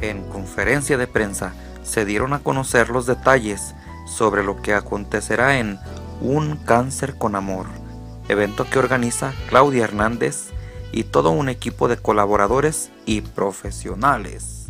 En conferencia de prensa se dieron a conocer los detalles sobre lo que acontecerá en Un Cáncer con Amor, evento que organiza Claudia Hernández y todo un equipo de colaboradores y profesionales.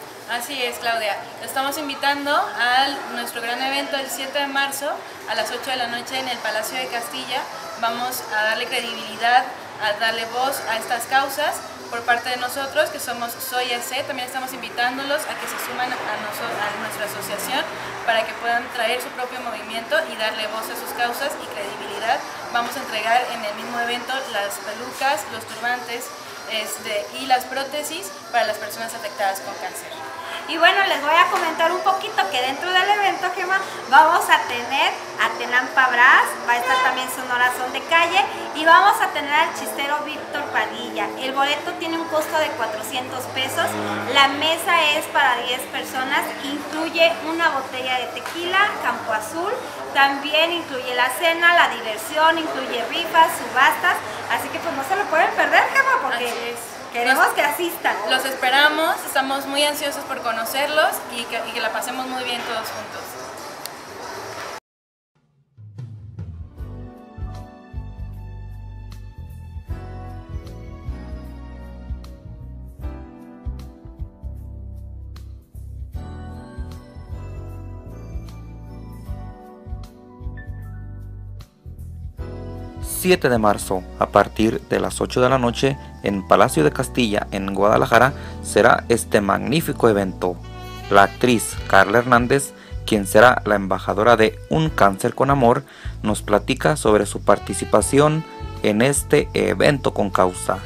Así es, Claudia. Estamos invitando a nuestro gran evento el 7 de marzo a las 8 de la noche en el Palacio de Castilla. Vamos a darle credibilidad, a darle voz a estas causas por parte de nosotros, que somos Soy AC, también estamos invitándolos a que se suman a, a nuestra asociación para que puedan traer su propio movimiento y darle voz a sus causas y credibilidad. Vamos a entregar en el mismo evento las pelucas, los turbantes este, y las prótesis para las personas afectadas con cáncer. Y bueno, les voy a comentar un poquito que dentro del evento, Gemma, vamos a tener a Tenampa Brás, va a estar también Sonora Son de Calle y vamos a tener al chistero Víctor Padilla. El boleto tiene un costo de 400 pesos, la mesa es para 10 personas, incluye una botella de tequila, Campo Azul, también incluye la cena, la diversión, incluye rifas, subastas, así que pues no se lo pueden perder, Gemma, porque... Queremos que asistan. Los esperamos, estamos muy ansiosos por conocerlos y que, y que la pasemos muy bien todos juntos. 7 de marzo, a partir de las 8 de la noche, en Palacio de Castilla, en Guadalajara, será este magnífico evento. La actriz Carla Hernández, quien será la embajadora de Un Cáncer con Amor, nos platica sobre su participación en este evento con causa.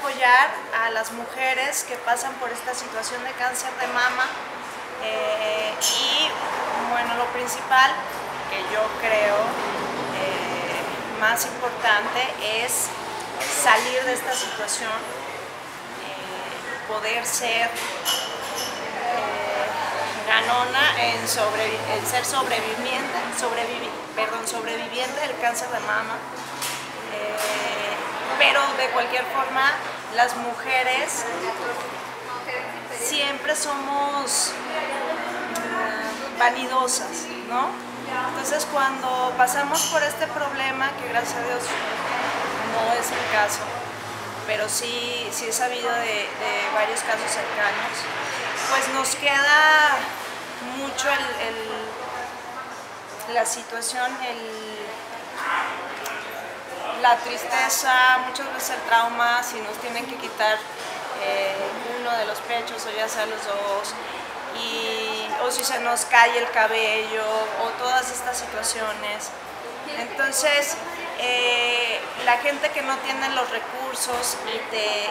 Apoyar a las mujeres que pasan por esta situación de cáncer de mama. Eh, y bueno, lo principal que yo creo eh, más importante es salir de esta situación, eh, poder ser ganona en, sobre, ser sobreviviente, perdón, sobreviviente del cáncer de mama pero de cualquier forma las mujeres siempre somos mm, vanidosas, ¿no? Entonces cuando pasamos por este problema, que gracias a Dios no es el caso, pero sí, sí he sabido de, varios casos cercanos, pues nos queda mucho la situación, la tristeza, muchas veces el trauma, si nos tienen que quitar eh, uno de los pechos o ya sea los dos, y, o si se nos cae el cabello o todas estas situaciones. Entonces, eh, la gente que no tiene los recursos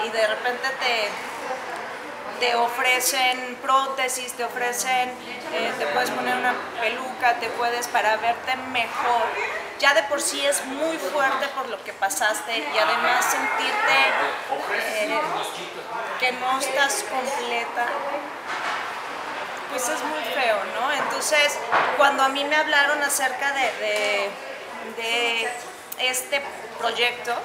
y de repente te te ofrecen prótesis, te ofrecen, eh, te puedes poner una peluca, te puedes para verte mejor. Ya de por sí es muy fuerte por lo que pasaste y además sentirte eh, que no estás completa, pues es muy feo, ¿no? Entonces, cuando a mí me hablaron acerca de, este proyecto,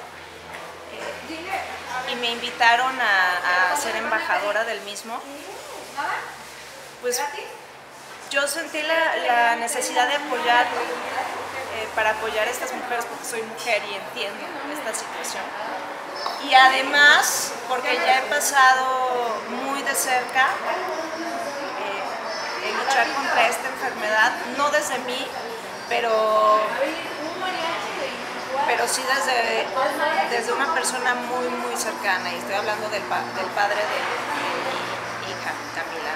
me invitaron a, ser embajadora del mismo, pues yo sentí la, necesidad de apoyar, eh, para apoyar a estas mujeres, porque soy mujer y entiendo esta situación. Y además, porque ya he pasado muy de cerca eh, luchar contra esta enfermedad, no desde mí, pero, pero sí desde, desde una persona muy, muy cercana, y estoy hablando del, del padre de, mi hija, Camila.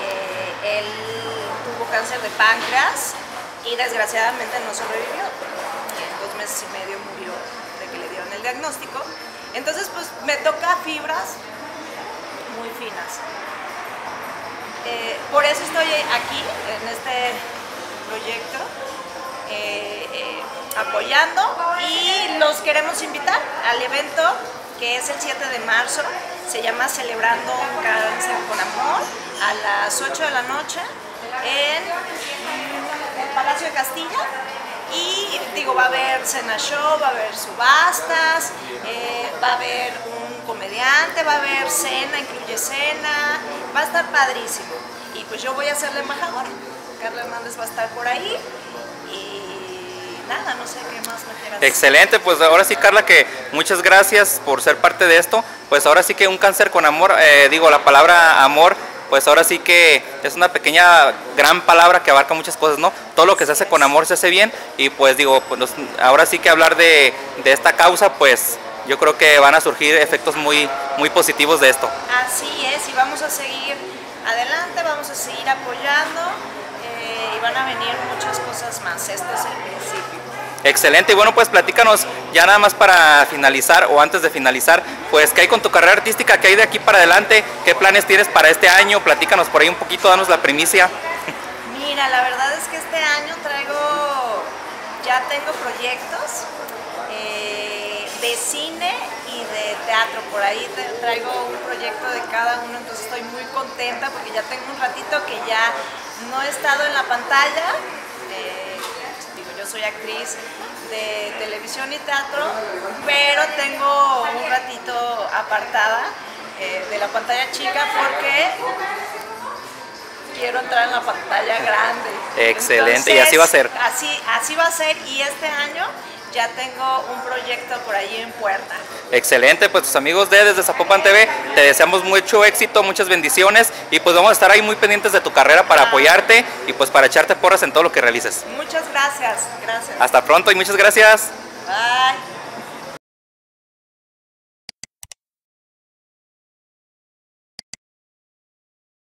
Eh, él tuvo cáncer de páncreas y desgraciadamente no sobrevivió. En dos meses y medio murió de que le dieron el diagnóstico. Entonces, pues me toca fibras muy finas. Eh, por eso estoy aquí, en este proyecto, eh, apoyando y los queremos invitar al evento que es el 7 de marzo, se llama Celebrando un Cáncer con Amor, a las 8 de la noche en el Palacio de Castilla. Y digo, va a haber cena show, va a haber subastas, eh, va a haber un comediante, va a haber cena, incluye cena, va a estar padrísimo. Y pues yo voy a ser la embajadora. Carla Hernández va a estar por ahí. Nada, no sé qué más me quieras. Excelente, pues ahora sí Carla que muchas gracias por ser parte de esto. Pues ahora sí que un cáncer con amor, eh, digo la palabra amor, pues ahora sí que es una pequeña, gran palabra que abarca muchas cosas, ¿no? Todo lo que se hace con amor se hace bien y pues digo, pues, ahora sí que hablar de, de esta causa, pues yo creo que van a surgir efectos muy, muy positivos de esto. Así es, y vamos a seguir adelante, vamos a seguir apoyando eh, y van a venir muchas cosas más. Esto es el principio. Excelente, y bueno, pues platícanos ya nada más para finalizar o antes de finalizar, pues qué hay con tu carrera artística, qué hay de aquí para adelante, qué planes tienes para este año, platícanos por ahí un poquito, danos la primicia. Mira, la verdad es que este año traigo, ya tengo proyectos eh, de cine y de teatro. Por ahí traigo un proyecto de cada uno, entonces estoy muy contenta porque ya tengo un ratito que ya no he estado en la pantalla. eh, soy actriz de televisión y teatro, pero tengo un ratito apartada eh, de la pantalla chica porque quiero entrar en la pantalla grande. Excelente, y así va a ser. Así, así va a ser y este año ya tengo un proyecto por ahí en puerta. Excelente, pues tus amigos de Desde Zapopan TV, te deseamos mucho éxito, muchas bendiciones y pues vamos a estar ahí muy pendientes de tu carrera para apoyarte y pues para echarte porras en todo lo que realices. Muchas gracias, gracias. Hasta pronto y muchas gracias. Bye.